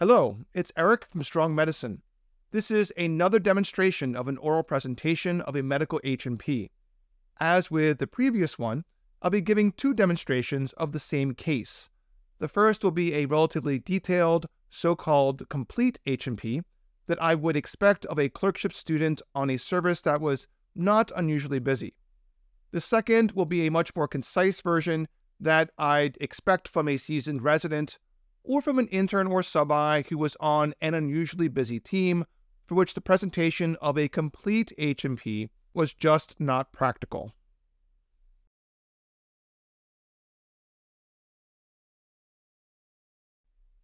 Hello, it's Eric from Strong Medicine. This is another demonstration of an oral presentation of a medical H&P. As with the previous one, I'll be giving two demonstrations of the same case. The first will be a relatively detailed, so-called complete H&P that I would expect of a clerkship student on a service that was not unusually busy. The second will be a much more concise version that I'd expect from a seasoned resident or from an intern or sub-I who was on an unusually busy team for which the presentation of a complete H&P was just not practical.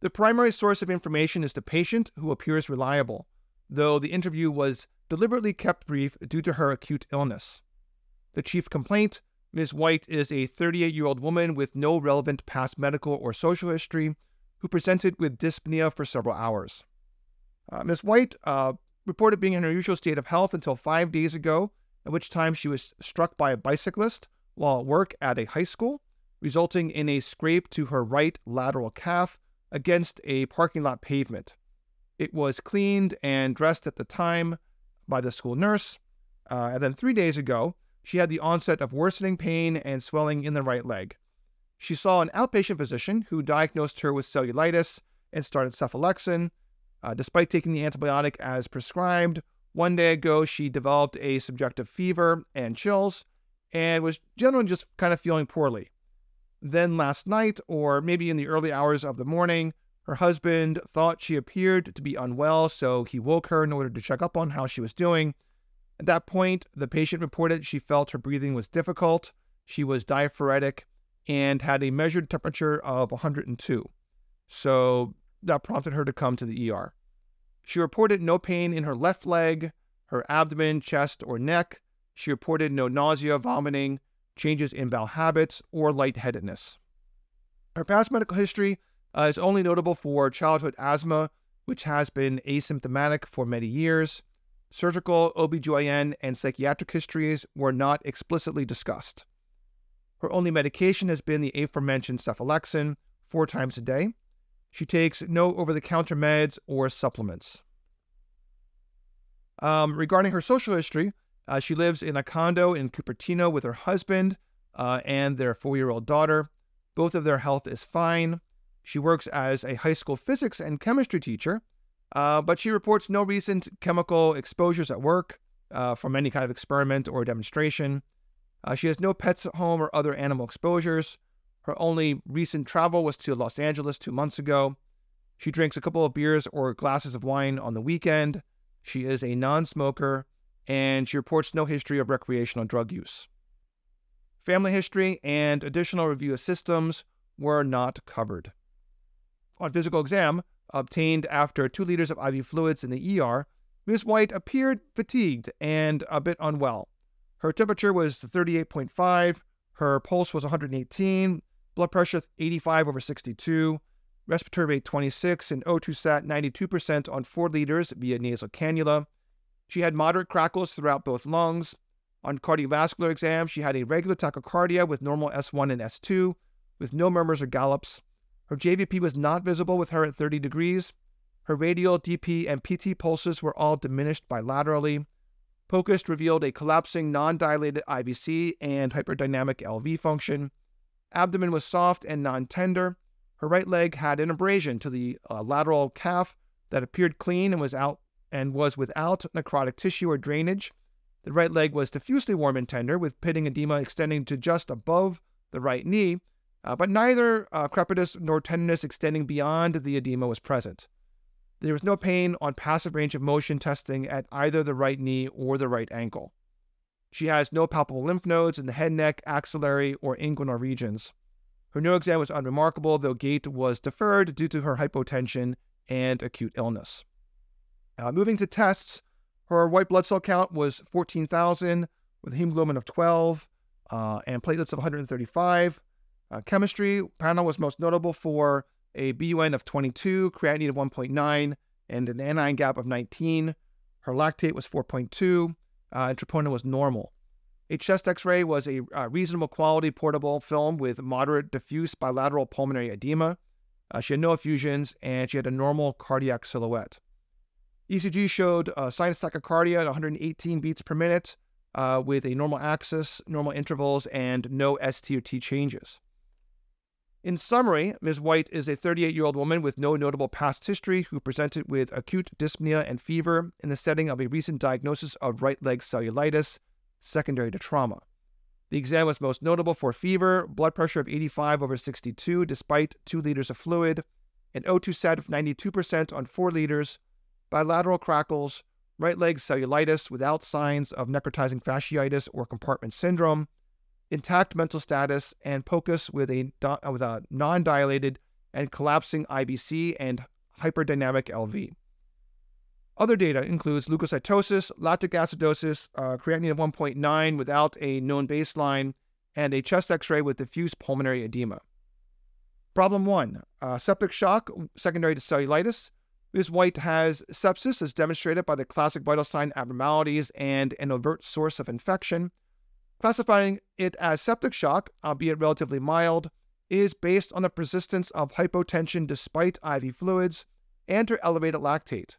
The primary source of information is the patient, who appears reliable, though the interview was deliberately kept brief due to her acute illness. The chief complaint Ms. White is a 38 year old woman with no relevant past medical or social history who presented with dyspnea for several hours. Uh, Ms. White uh, reported being in her usual state of health until five days ago, at which time she was struck by a bicyclist while at work at a high school, resulting in a scrape to her right lateral calf against a parking lot pavement. It was cleaned and dressed at the time by the school nurse. Uh, and then three days ago, she had the onset of worsening pain and swelling in the right leg. She saw an outpatient physician who diagnosed her with cellulitis and started cephalexin. Uh, despite taking the antibiotic as prescribed, one day ago she developed a subjective fever and chills and was generally just kind of feeling poorly. Then last night, or maybe in the early hours of the morning, her husband thought she appeared to be unwell, so he woke her in order to check up on how she was doing. At that point, the patient reported she felt her breathing was difficult, she was diaphoretic, and had a measured temperature of 102. So that prompted her to come to the ER. She reported no pain in her left leg, her abdomen, chest, or neck. She reported no nausea, vomiting, changes in bowel habits, or lightheadedness. Her past medical history uh, is only notable for childhood asthma, which has been asymptomatic for many years. Surgical, OBGYN, and psychiatric histories were not explicitly discussed. Her only medication has been the aforementioned cephalexin four times a day. She takes no over the counter meds or supplements. Um, regarding her social history, uh, she lives in a condo in Cupertino with her husband uh, and their four year old daughter. Both of their health is fine. She works as a high school physics and chemistry teacher, uh, but she reports no recent chemical exposures at work uh, from any kind of experiment or demonstration. Uh, she has no pets at home or other animal exposures. Her only recent travel was to Los Angeles two months ago. She drinks a couple of beers or glasses of wine on the weekend. She is a non smoker and she reports no history of recreational drug use. Family history and additional review of systems were not covered. On physical exam, obtained after two liters of IV fluids in the ER, Ms. White appeared fatigued and a bit unwell. Her temperature was 38.5, her pulse was 118, blood pressure 85 over 62, respiratory rate 26, and O2 sat 92% on 4 liters via nasal cannula. She had moderate crackles throughout both lungs. On cardiovascular exam, she had a regular tachycardia with normal S1 and S2, with no murmurs or gallops. Her JVP was not visible with her at 30 degrees. Her radial, DP, and PT pulses were all diminished bilaterally. POCUS revealed a collapsing, non dilated IVC and hyperdynamic LV function. Abdomen was soft and non tender. Her right leg had an abrasion to the uh, lateral calf that appeared clean and was out and was without necrotic tissue or drainage. The right leg was diffusely warm and tender, with pitting edema extending to just above the right knee, uh, but neither uh, crepitus nor tenderness extending beyond the edema was present. There was neuro pain on passive range of motion testing at either the right knee or the right ankle. She has no palpable lymph nodes in the head, neck, axillary, or inguinal regions. Her no exam was unremarkable, though gait was deferred due to her hypotension and acute illness. Uh, moving to tests, her white blood cell count was 14,000 with a hemoglobin of 12 uh, and platelets of 135. Uh, chemistry panel was most notable for a BUN of 22, creatinine of 1.9, and an anion gap of 19. Her lactate was 4.2, uh, and troponin was normal. A chest x-ray was a uh, reasonable quality portable film with moderate diffuse bilateral pulmonary edema. Uh, she had no effusions, and she had a normal cardiac silhouette. ECG showed uh, sinus tachycardia at 118 beats per minute uh, with a normal axis, normal intervals, and no ST or T changes. In summary, Ms. White is a 38 year old woman with no notable past history who presented with acute dyspnea and fever in the setting of a recent diagnosis of right leg cellulitis secondary to trauma. The exam was most notable for fever, blood pressure of 85 over 62 despite 2 liters of fluid, an O2 sat of 92% on 4 liters, bilateral crackles, right leg cellulitis without signs of necrotizing fasciitis or compartment syndrome, intact mental status, and POCUS with a, with a non dilated and collapsing IVC and hyperdynamic LV. Other data includes leukocytosis, lactic acidosis, uh, creatinine of 1.9 without a known baseline, and a chest x-ray with diffuse pulmonary edema. Problem one, uh, septic shock secondary to cellulitis. Ms. White has sepsis as demonstrated by the classic vital sign abnormalities and an overt source of infection. Classifying it as septic shock, uh, albeit relatively mild, is based on the persistence of hypotension despite IV fluids and her elevated lactate.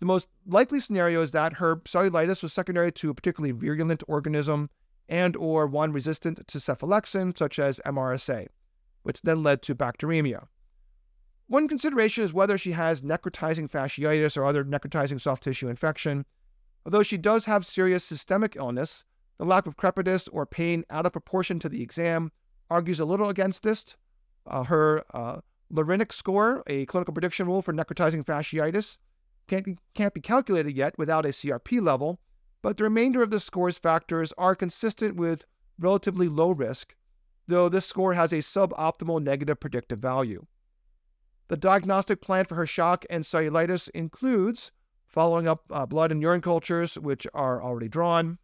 The most likely scenario is that her cellulitis was secondary to a particularly virulent organism and or one resistant to cephalexin, such as MRSA, which then led to bacteremia. One consideration is whether she has necrotizing fasciitis or other necrotizing soft tissue infection. Although she does have serious systemic illness, the lack of crepitus or pain out of proportion to the exam argues a little against this. Uh, her uh, LRINEC score, a clinical prediction rule for necrotizing fasciitis, can't be, can't be calculated yet without a CRP level, but the remainder of the score's factors are consistent with relatively low risk, though this score has a suboptimal negative predictive value. The diagnostic plan for her shock and cellulitis includes following up uh, blood and urine cultures, which are already drawn.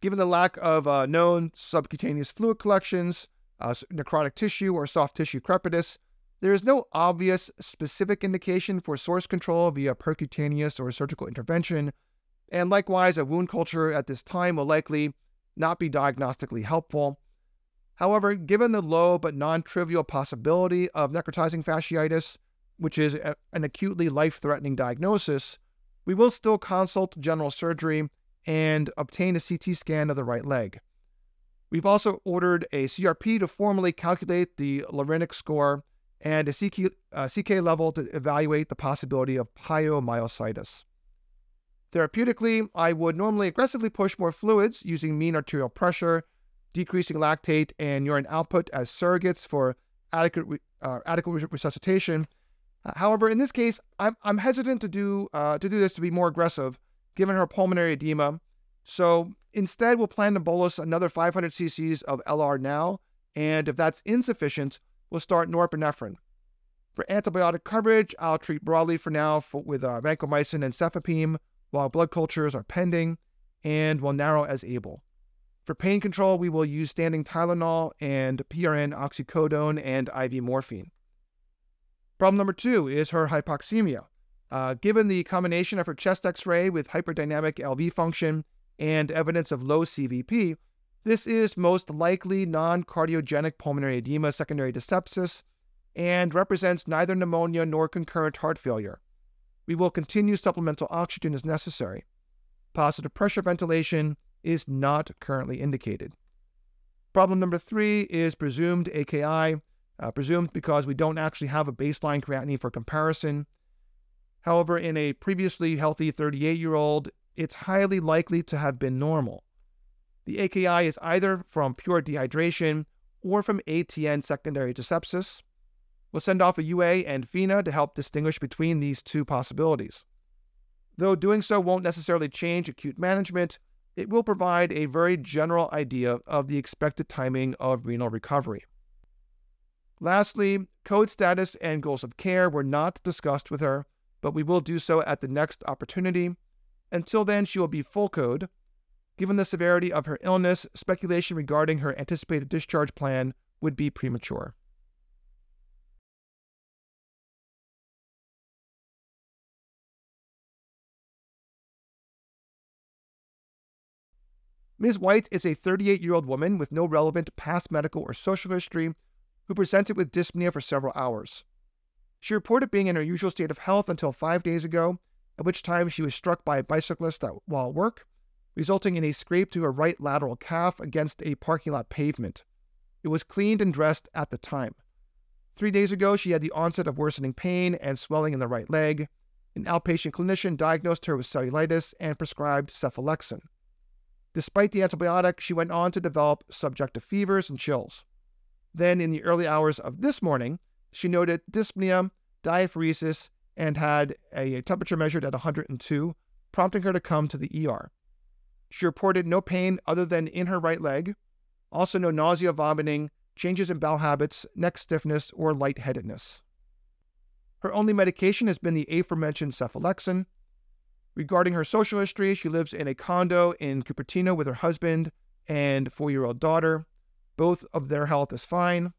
Given the lack of uh, known subcutaneous fluid collections, uh, necrotic tissue, or soft tissue crepitus, there is no obvious specific indication for source control via percutaneous or surgical intervention, and likewise, a wound culture at this time will likely not be diagnostically helpful. However, given the low but non trivial possibility of necrotizing fasciitis, which is a, an acutely life threatening diagnosis, we will still consult general surgery and obtain a CT scan of the right leg. We've also ordered a CRP to formally calculate the LRINEC score and a CK, uh, CK level to evaluate the possibility of pyomyositis. Therapeutically, I would normally aggressively push more fluids using mean arterial pressure decreasing lactate and urine output as surrogates for adequate uh, adequate resuscitation. However, in this case, I'm, I'm hesitant to do uh, to do this to be more aggressive, given her pulmonary edema. So instead, we'll plan to bolus another 500 cc's of LR now, and if that's insufficient, we'll start norepinephrine. For antibiotic coverage, I'll treat broadly for now for, with uh, vancomycin and cefepime while blood cultures are pending, and will narrow as able. For pain control, we will use standing Tylenol and PRN oxycodone and IV morphine. Problem number two is her hypoxemia. Uh, given the combination of her chest x ray with hyperdynamic LV function and evidence of low CVP, this is most likely non cardiogenic pulmonary edema secondary to sepsis and represents neither pneumonia nor concurrent heart failure. We will continue supplemental oxygen as necessary. Positive pressure ventilation is not currently indicated. Problem number three is presumed AKI, uh, presumed because we don't actually have a baseline creatinine for comparison. However, in a previously healthy 38 year old, it's highly likely to have been normal. The AKI is either from pure dehydration or from ATN secondary to sepsis. We'll send off a UA and FENA to help distinguish between these two possibilities. Though doing so won't necessarily change acute management, it will provide a very general idea of the expected timing of renal recovery. Lastly, code status and goals of care were not discussed with her, but we will do so at the next opportunity. Until then, she will be full code. Given the severity of her illness, speculation regarding her anticipated discharge plan would be premature. Ms. White is a 38 year old woman with no relevant past medical or social history who presented with dyspnea for several hours. She reported being in her usual state of health until five days ago, at which time she was struck by a bicyclist while at work, resulting in a scrape to her right lateral calf against a parking lot pavement. It was cleaned and dressed at the time. Three days ago, she had the onset of worsening pain and swelling in the right leg. An outpatient clinician diagnosed her with cellulitis and prescribed cephalexin. Despite the antibiotic, she went on to develop subjective fevers and chills. Then, in the early hours of this morning, she noted dyspnea, diaphoresis, and had a temperature measured at 102, prompting her to come to the ER. She reported no pain other than in her right leg, also no nausea, vomiting, changes in bowel habits, neck stiffness, or lightheadedness. Her only medication has been the aforementioned cephalexin. Regarding her social history, she lives in a condo in Cupertino with her husband and four year old daughter. Both of their health is fine.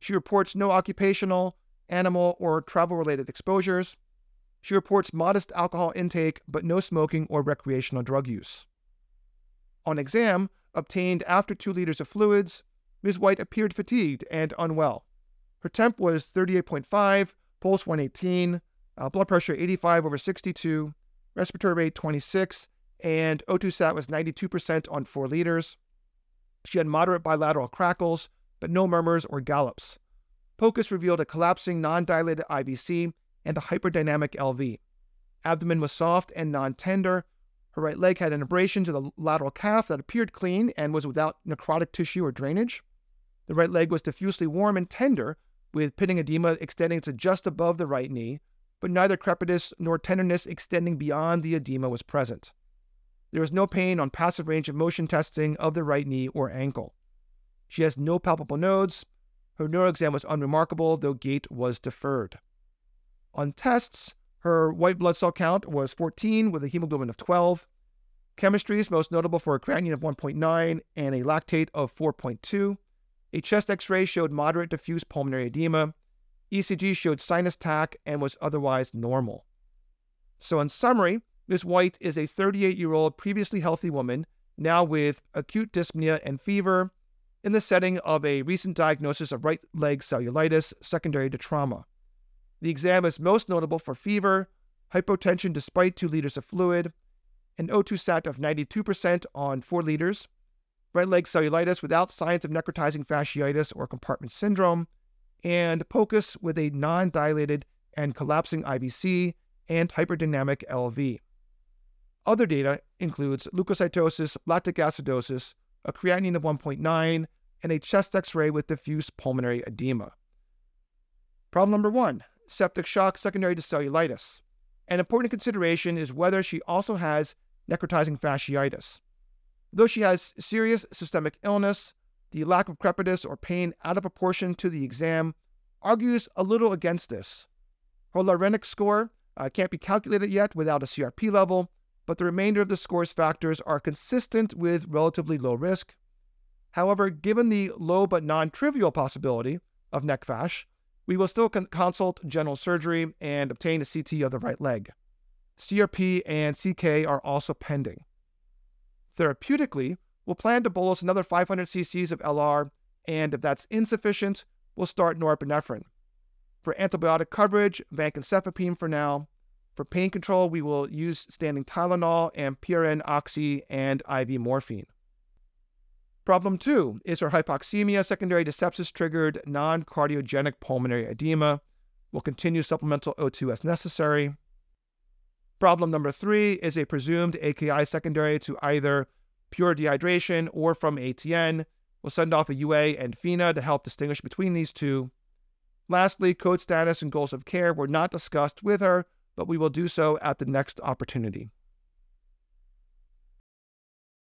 She reports no occupational, animal, or travel related exposures. She reports modest alcohol intake, but no smoking or recreational drug use. On exam, obtained after two liters of fluids, Ms. White appeared fatigued and unwell. Her temp was 38.5, pulse 118, uh, blood pressure 85 over 62, respiratory rate 26, and O2 sat was 92% on 4 liters. She had moderate bilateral crackles, but no murmurs or gallops. POCUS revealed a collapsing non dilated IVC and a hyperdynamic LV. Abdomen was soft and non tender, her right leg had an abrasion to the lateral calf that appeared clean and was without necrotic tissue or drainage. The right leg was diffusely warm and tender, with pitting edema extending to just above the right knee, but neither crepitus nor tenderness extending beyond the edema was present. There was no pain on passive range of motion testing of the right knee or ankle. She has no palpable nodes. Her neuro exam was unremarkable, though gait was deferred. On tests, her white blood cell count was 14 with a hemoglobin of 12. Chemistry is most notable for a creatinine of 1.9 and a lactate of 4.2. A chest x ray showed moderate diffuse pulmonary edema. ECG showed sinus tach and was otherwise normal. So, in summary, Ms. White is a 38 year old previously healthy woman, now with acute dyspnea and fever, in the setting of a recent diagnosis of right leg cellulitis secondary to trauma. The exam is most notable for fever, hypotension despite 2 liters of fluid, an O2 sat of 92% on 4 liters, right leg cellulitis without signs of necrotizing fasciitis or compartment syndrome, and POCUS with a non dilated and collapsing IVC and hyperdynamic LV. Other data includes leukocytosis, lactic acidosis, a creatinine of 1.9, and a chest x ray with diffuse pulmonary edema. Problem number one septic shock secondary to cellulitis. An important consideration is whether she also has necrotizing fasciitis. Though she has serious systemic illness, the lack of crepitus or pain out of proportion to the exam argues a little against this. Her LRINEC score uh, can't be calculated yet without a CRP level, but the remainder of the score's factors are consistent with relatively low risk. However, given the low but non trivial possibility of neck fash, we will still con- consult general surgery and obtain a CT of the right leg. CRP and CK are also pending. Therapeutically, we'll plan to bolus another 500 cc's of LR, and if that's insufficient, we'll start norepinephrine. For antibiotic coverage, vancomycin for now. For pain control, we will use standing Tylenol and PRN oxy and IV morphine. Problem two is her hypoxemia secondary to sepsis triggered non cardiogenic pulmonary edema. We'll continue supplemental O2 as necessary. Problem number three is a presumed AKI secondary to either pure dehydration or from ATN. We'll send off a UA and FENA to help distinguish between these two. Lastly, code status and goals of care were not discussed with her, but we will do so at the next opportunity.